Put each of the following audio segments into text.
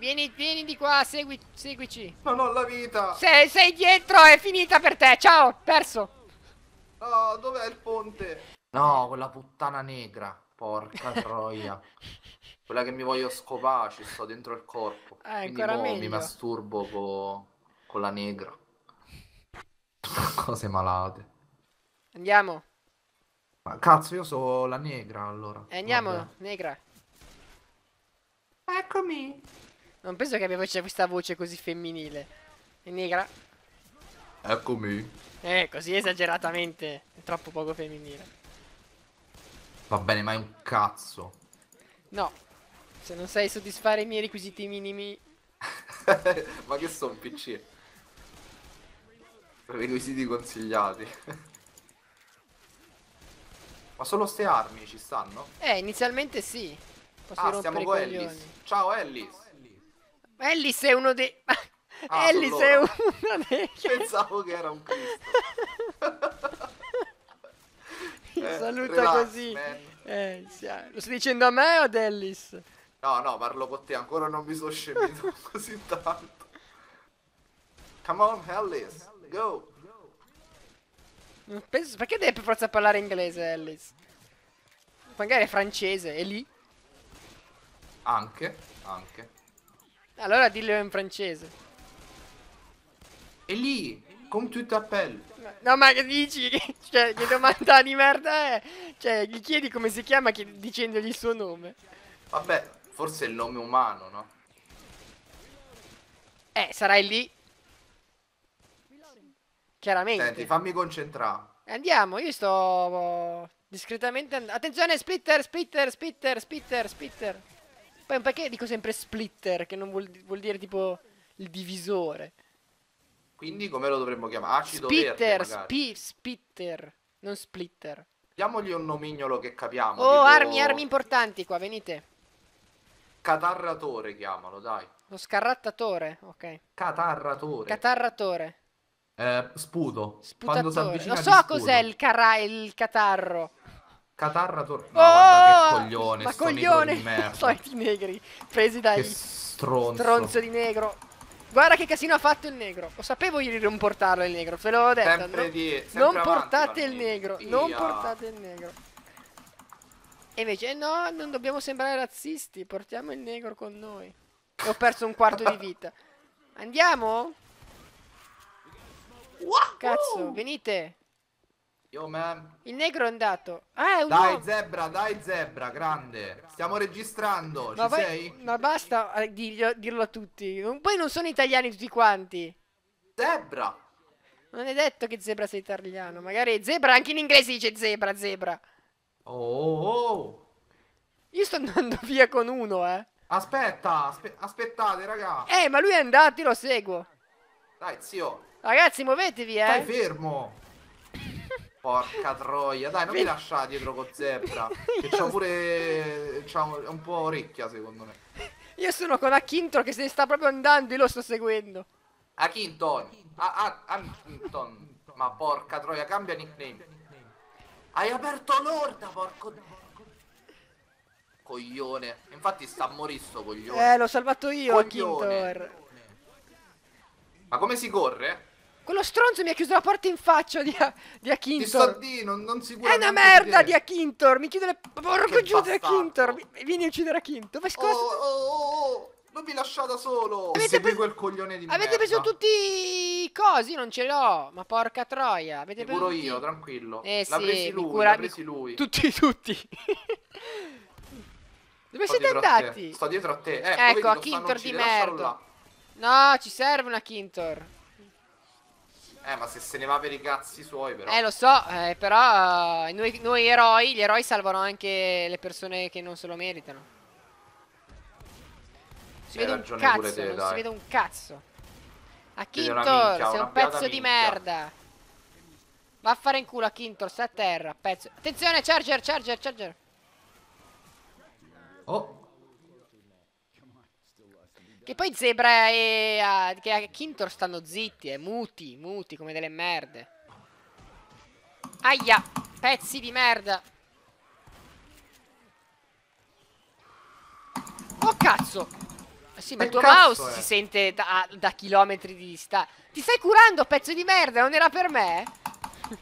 Vieni, vieni di qua, segui, seguici. Non ho la vita. Sei, sei dietro, è finita per te. Ciao, perso. No, dov'è il ponte? No, quella puttana negra. Porca troia. Quella che mi voglio scopare, ci sto dentro il corpo. Ah, Quindi ancora mo mi meglio. masturbo co- con la negra. Cose malate. Andiamo. Ma cazzo, io sono la negra allora. Eh, andiamo, Vabbè. negra. Eccomi. Non penso che abbia questa voce così femminile. È negra? Eccomi. Eh, così esageratamente. È troppo poco femminile. Va bene, ma è un cazzo. No. Se non sai soddisfare i miei requisiti minimi. ma che sono PC? Requisiti consigliati. ma solo ste armi ci stanno? Eh, inizialmente sì. Posso Ah, i con. Ellis. Ciao Ellis. Ellis è uno dei. Ah, Ellis sono è uno dei. Pensavo che era un Cristo. Eh, Saluta relax, così. Eh, Lo stai dicendo a me o ad Ellis? No, no, parlo con te, ancora non mi sono scemito così tanto. Come on, Ellis, go. Non penso- Perché deve per forza parlare inglese, Ellis? Magari è francese, è lì. Anche, anche. Allora dillo in francese. E lì, come tu t'appelles? No, ma che dici? Cioè, che domanda di merda è? Cioè, gli chiedi come si chiama dicendogli il suo nome. Vabbè, forse è il nome umano, no? Eh, sarai lì. Chiaramente. Senti, fammi concentrare. Andiamo, io sto discretamente Attenzione, splitter, splitter, splitter, splitter, splitter. Poi perché dico sempre splitter, che non vuol, vuol dire tipo il divisore. Quindi come lo dovremmo chiamare? Acido Spitter, spi, spitter, non splitter. Diamogli un nomignolo che capiamo. Oh, tipo armi, armi importanti qua, venite. Catarratore, chiamalo, dai. Lo scarrattatore, ok. Catarratore. Catarratore. eh, sputo. Quando si Sputatore. Lo so cos'è il, il catarro. Catarratore. No, oh, che coglione. Ma coglione. di merda. Soliti negri. Presi dai Che stronzo. stronzo di negro. Guarda che casino ha fatto il negro. Lo sapevo io di non portarlo il negro. Ve l'avevo detto. Sempre no? di- sempre non avanti, portate il negro. Via. Non portate il negro. E invece, eh, no, non dobbiamo sembrare razzisti. Portiamo il negro con noi. E ho perso un quarto di vita. Andiamo? Cazzo, venite. Yo, man. Il negro è andato. Ah, è un Dai, uomo. zebra, dai, zebra, grande. Stiamo registrando. Ma, Ci vai- sei? ma basta eh, dirlo, dirlo a tutti. Non- Poi non sono italiani tutti quanti. Zebra. Non è detto che zebra sia italiano. Magari zebra anche in inglese dice zebra, zebra. Oh, oh, oh. Io sto andando via con uno, eh. Aspetta, aspe- aspettate, raga. Eh, ma lui è andato, io lo seguo. Dai, zio. Ragazzi, muovetevi, Stai eh. fermo. Porca troia. Dai, non mi lasciare dietro con zebra. Che c'ha pure... C'ha un, un po' orecchia, secondo me. Io sono con Akintor che se ne sta proprio andando, io lo sto seguendo. Akinton. Ah, Akinton. Ma porca troia, cambia nickname. Hai aperto l'orda, porco... Coglione. Infatti sta a morire sto coglione. Eh, l'ho salvato io. Akintor. Ma come si corre? Quello stronzo mi ha chiuso la porta in faccia di, di Ti sto a Akintor. dire, non, non si È una merda di Akintor. Mi chiude le. Porco giù di. Akintor. Vi- Vieni a uccidere Akintor. Ma Oh, scusa. oh, oh, oh, non mi lasciata solo. Avete preso- quel coglione di Avete merda. preso tutti i cosi? Non ce l'ho. Ma porca troia. Avete Ti preso curo tutti- io, tranquillo. Eh L'ha sì, presi lui, cura- l'ha presi lui. Tutti, tutti. Dove Sto siete andati? Sto dietro a te. Eh, Ecco, Akintor di merda. No, ci serve una Kintor. Eh, ma se se ne va per i cazzi suoi, però. Eh, lo so, eh, però eh, noi, noi eroi, gli eroi salvano anche le persone che non se lo meritano. Si Hai vede un cazzo, te, non si vede un cazzo. A Kintor, minchia, sei un pezzo di minchia. merda. Va a fare in culo a Kintor, sta a terra, pezzo. Attenzione, charger, charger, charger. Oh, Che poi Zebra e ah, che a Kintor stanno zitti, eh, muti, muti come delle merde. Aia, pezzi di merda. Oh cazzo. Sì, ma il tuo mouse è? si sente da, da chilometri di distanza. Ti stai curando, pezzo di merda, non era per me?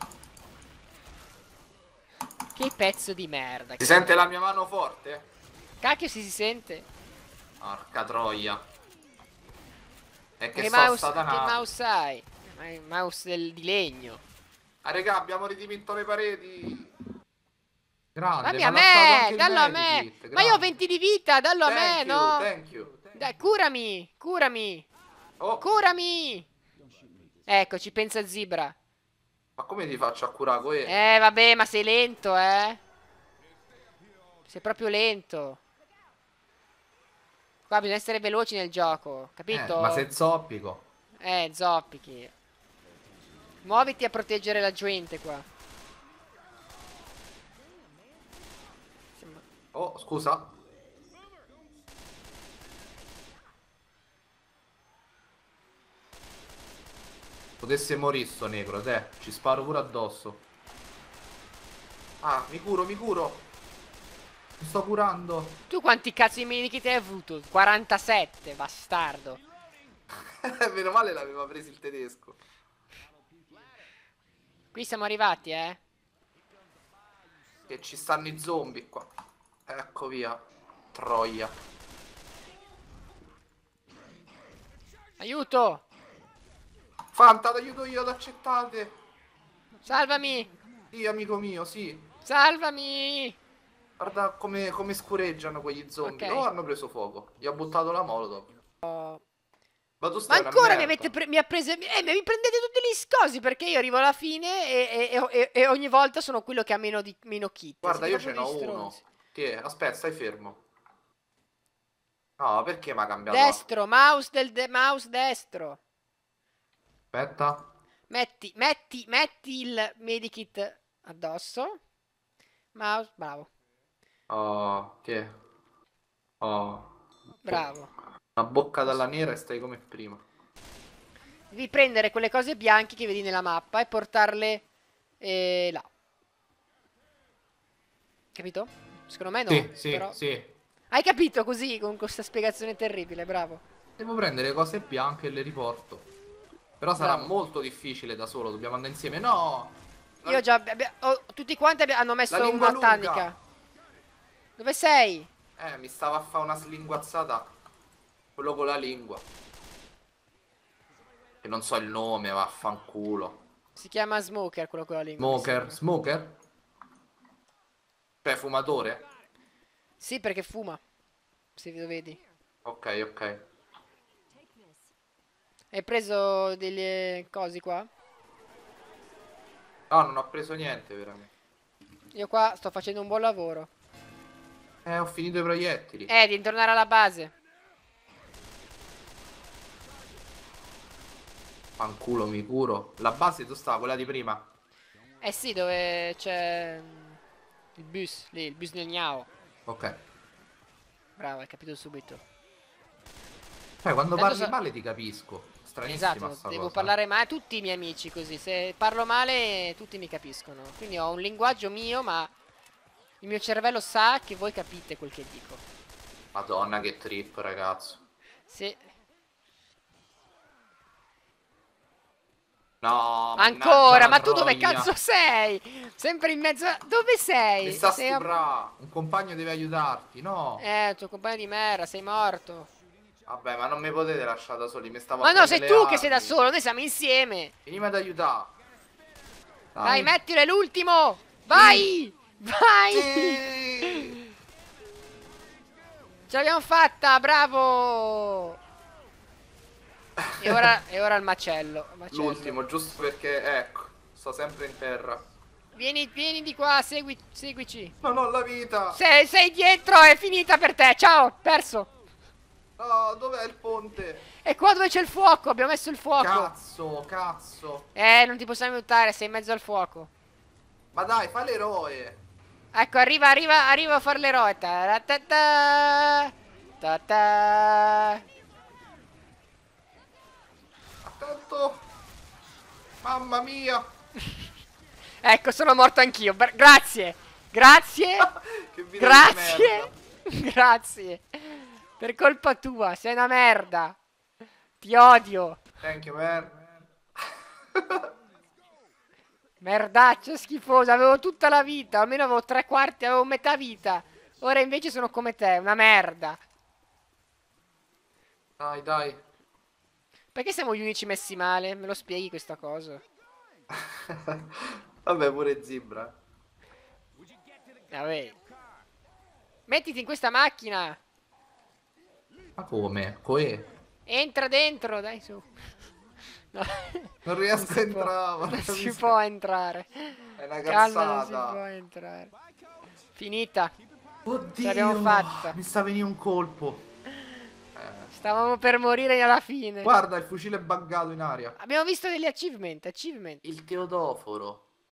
che pezzo di merda. Si sente la mia mano forte? Cacchio si si sente. Porca troia. E che, sto mouse, che mouse hai? Ma il mouse del- di legno. Ah, regà, abbiamo ridipinto le pareti. Grande, Dammi a mi ha lasciato me, dallo a me. medikit, Ma io ho grande. 20 di vita, dallo a me, Thank you, no? Thank you. Dai, curami, curami, Oh, curami. Ecco, ci pensa Zibra. ma come ti faccio a curare? Eh, vabbè, ma sei lento, eh. Sei proprio lento. Qua bisogna essere veloci nel gioco, capito? Eh, ma sei zoppico. Eh, zoppichi. Muoviti a proteggere la gente qua. Oh, scusa. Potesse morire sto negro, te. Ci sparo pure addosso. Ah, mi curo, mi curo. Sto curando. Tu quanti cazzo di medikit hai avuto? 47, bastardo. Meno male l'aveva preso il tedesco. Qui siamo arrivati, eh. Che ci stanno i zombie qua. Ecco via. Troia. Aiuto! Fanta, aiuto io ad accettate. Salvami! Sì, amico mio, sì. Salvami! Guarda come, come scureggiano quegli zombie. Ok. Oh, hanno preso fuoco. Gli ho buttato la molotov. Ma tu Ma stai ancora mi avete pre- mi ha preso. Eh, mi prendete tutti gli scosi perché io arrivo alla fine e, e- e- e ogni volta sono quello che ha meno, di, meno kit. Guarda, Siete io ce n'ho uno. Che? Aspetta, stai fermo. No, perché mi ha cambiato? Destro, mouse del de- mouse destro. Aspetta. Metti, metti, metti il medikit addosso. Mouse, bravo, Oh, che? Oh. bravo. Una bocca dalla nera e stai come prima. Devi prendere quelle cose bianche che vedi nella mappa e portarle eh, là. Capito? Secondo me no. sì, sì, però- sì. Hai capito così con questa spiegazione terribile, bravo. Devo prendere cose bianche e le riporto. Però sarà Bravo. molto difficile da solo, dobbiamo andare insieme. No! Io già abbia- oh, tutti quanti abbia- hanno messo La lingua una tannica. Dove sei? Eh, mi stava a fare una slinguazzata. Quello con la lingua. Che non so il nome, vaffanculo. Si chiama Smoker quello con la lingua. Smoker. Smoker? Cioè, fumatore? Sì, perché fuma. Se lo vedi. Ok, ok. Hai preso delle cosi qua? No, non ho preso niente, veramente. Io qua sto facendo un buon lavoro. Eh, ho finito i proiettili. Eh, di tornare alla base. Fanculo, mi curo. La base dove sta? Quella di prima? Eh sì, dove c'è mm, il bus, lì, il bus del Gnao. Ok. Bravo, hai capito subito. Cioè, quando Tanto parli sa- male ti capisco. Stranissima Esatto, devo cosa. parlare male, tutti i miei amici così, se parlo male tutti mi capiscono. Quindi ho un linguaggio mio, ma il mio cervello sa che voi capite quel che dico. Madonna, che trip, ragazzo. Sì. No, Ancora, ma tu dove cazzo sei? Sempre in mezzo a... Dove sei? Mi sta sei a-. Un compagno deve aiutarti, no? Eh, il tuo compagno di merda, sei morto. Vabbè, ma non mi potete lasciare da soli, mi stavo Ma no, sei tu le che sei da armi. solo, noi siamo insieme. Venimi ad aiutare. Dai, mettilo, è l'ultimo. Vai! Vai! Sì. Ce l'abbiamo fatta, bravo! E ora, e ora il macello. L'ultimo, giusto perché, ecco, sto sempre in terra. Vieni, vieni di qua, segui, seguici. Non ho la vita. Sei, sei dietro, è finita per te. Ciao, perso. No, dov'è il ponte? E qua dove c'è il fuoco, abbiamo messo il fuoco. Cazzo, cazzo. Eh, non ti possiamo aiutare, sei in mezzo al fuoco. Ma dai, fa l'eroe. Ecco, arriva, arriva, arriva a fare l'eroe. Ta-ra-ta-ta. Ta-ta. Attento. Mamma mia. Ecco, sono morto anch'io. Grazie. Grazie. Grazie. Grazie. Per colpa tua, sei una merda. Ti odio. Thank you, man. Merdaccia schifosa, avevo tutta la vita, almeno avevo tre quarti, avevo metà vita. Ora invece sono come te, una merda. Dai, dai. Perché siamo gli unici messi male? Me lo spieghi questa cosa? Vabbè, pure Zebra. Vabbè. Mettiti in questa macchina. Ma come? Come? Entra dentro, dai su. No. Non riesco a entrare. Non si può entrare. È una Calma, non si cazzata. può entrare. Finita. Oddio. l'abbiamo fatta. Mi sta venendo un colpo. Stavamo per morire alla fine. Guarda, il fucile è buggato in aria. Abbiamo visto degli achievement, achievement. Il Teodoforo.